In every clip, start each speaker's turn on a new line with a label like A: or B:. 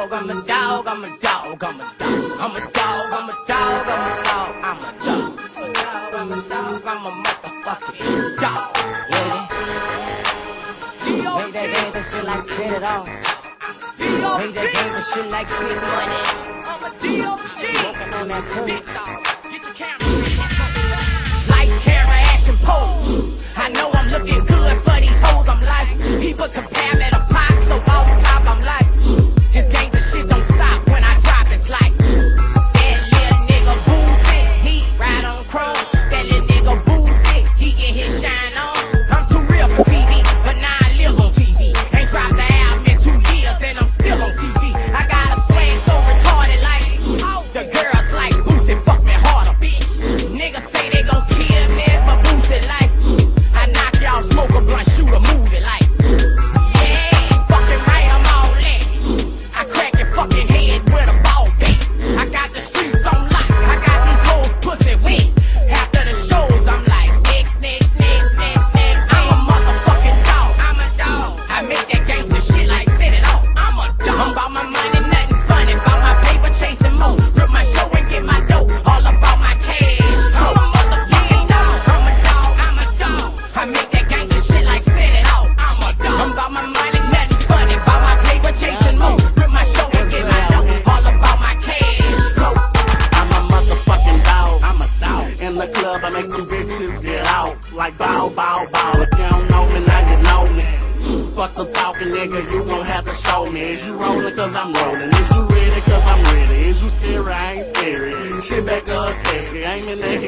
A: dog, I'm a dog, I'm a dog, I'm a dog, I'm a dog, I'm a dog, I'm a dog, I'm a dog, I'm a dog, I'm a motherfucking dog. Yeah. Make that game shit like spit it off. Make that game shit like big money. I'm a DOC. Working on that cool. Get your camera. Like camera action pose. I know I'm looking good for these hoes. I'm like people compare me to
B: rolling? Is you rolling cause I'm rolling? Is you ready cause I'm ready? Is you scared? I ain't scared. Shit back up, casket. Aiming
A: that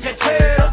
A: change your tune.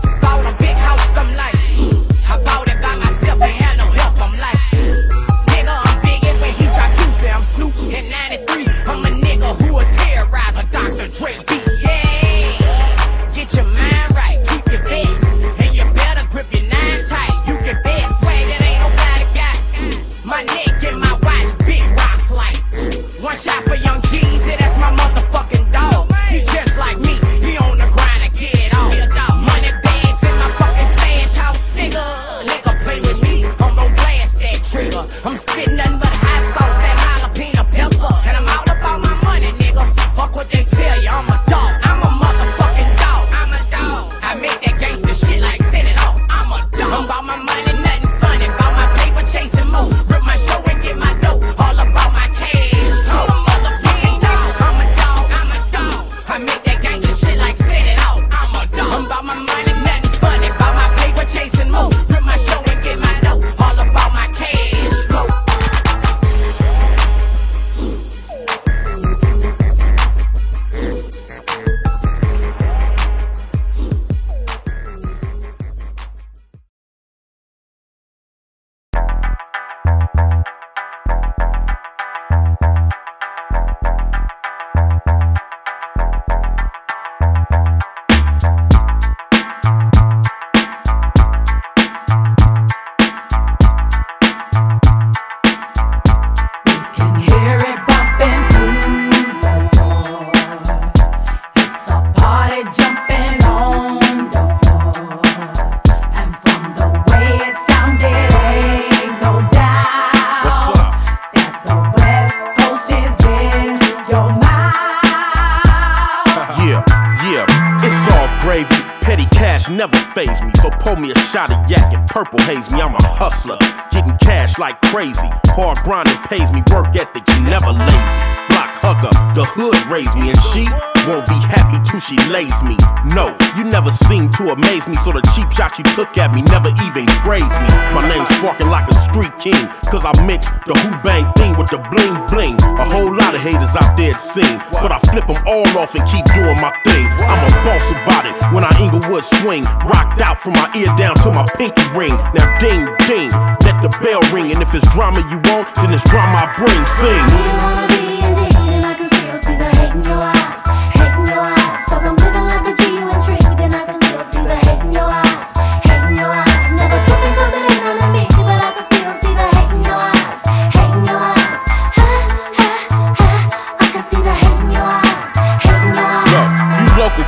C: Purple haze me, I'm a hustler. Getting cash like crazy. Hard grinding pays me, work ethic, you never lazy. Block hugger, the hood raised me, and she won't be happy till she lays me. No, you never seem to amaze me, so the cheap shot you took at me never even grazed me. My name's sparking like a street king, cause I mix the who bang thing with the bling bling. A whole lot of haters out there it seem, but I flip them all off and keep doing my thing. I'm a boss about it when I Inglewood swing, rocked out from my ear down to my pinky ring. Now ding ding, let the bell ring, and if it's drama you want, then it's drama I bring. Sing.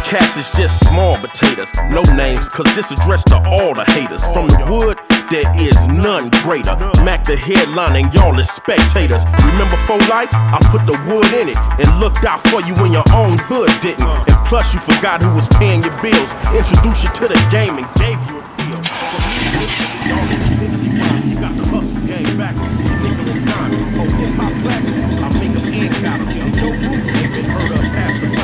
C: Cats is just small potatoes. No names, cause this addressed to all the haters. From the wood, there is none greater. Mac the headline and y'all is spectators. Remember for life? I put the wood in it and looked out for you when your own hood didn't. And plus you forgot who was paying your bills. Introduced you to the game and gave you a deal. You got the hustle game backwards. Nickel and dime. Oh, hip hop classics. I make them end out of me. No group ain't been heard of past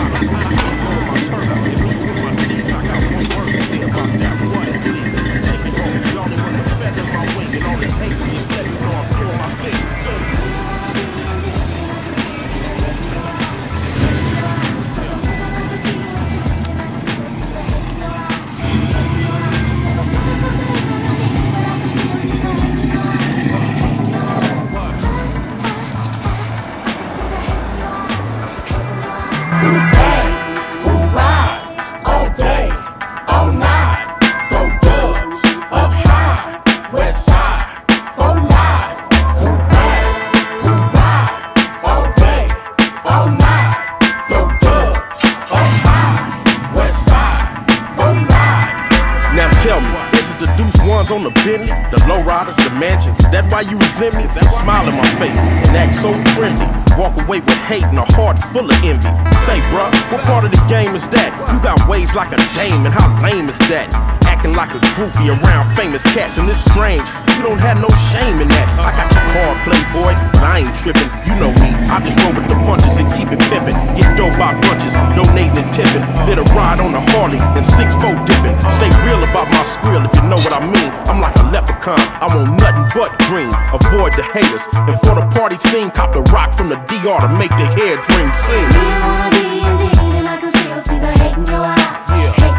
C: on the Bentley, the low riders, the mansions? That why you resent me? That smile in my face and act so friendly. Walk away with hate and a heart full of envy. Say, bruh, what part of the game is that? You got ways like a dame, and how lame is that? Acting like a groupie around famous cats, and it's strange. You don't have no shame in that. I got your card, playboy, but I ain't tripping. You know me, I just roll with the punches and keep it pimping. Get dope by bunches, donating and tipping. Hit a ride on the Harley and six four dipping. Stay real about my skrill if you know what I mean. I'm like a leprechaun, I want nothing but green. Avoid the haters, and for the party scene, cop the rock from the DR to make the hair ring sing.
D: You wanna be indeed? And I can still see the hate in your eyes.
C: Yeah.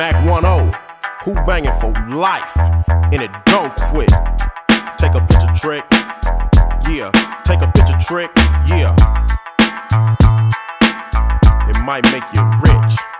C: Mack 10, who banging for life, and it don't quit. Take a picture trick, yeah. Take a picture trick, yeah. It might make you rich.